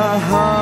heart.